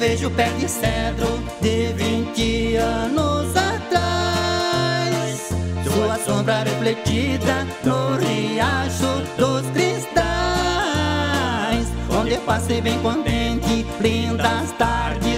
vejo o pé de cedro de 20 anos atrás. Sua sombra refletida no riacho dos cristais. Onde passei bem contente, lindas tardes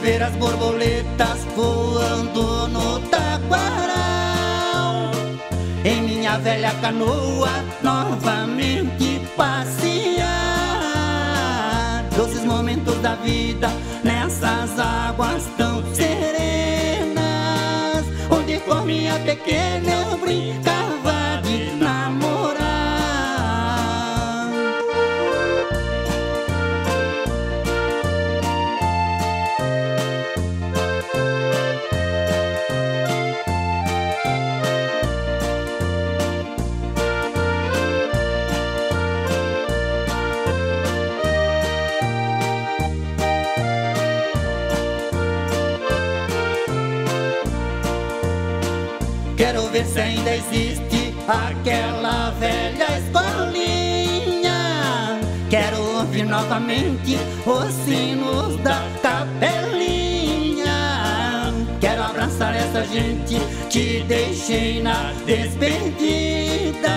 ver as borboletas voando no taquaral. Em minha velha canoa novamente passear. Doces momentos da vida nessas águas tão serenas Onde com minha pequena eu Quero ver se ainda existe aquela velha escolinha. Quero ouvir novamente os sinos da capelinha. Quero abraçar essa gente que deixei na despedida.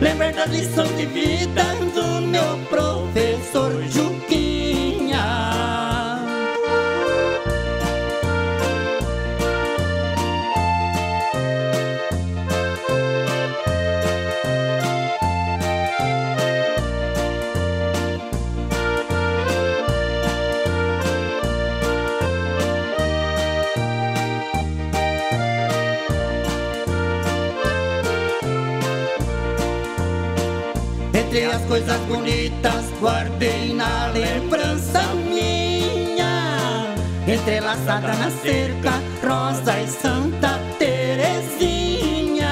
Lembrar das lições de vida do meu professor Juquinha. Entre as coisas bonitas guardei na lembrança minha. Entrelaçada na cerca, Rosa e Santa Terezinha.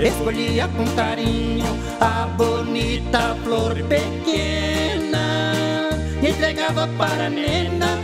Escolhia com carinho a bonita flor pequena. Entregava para a nena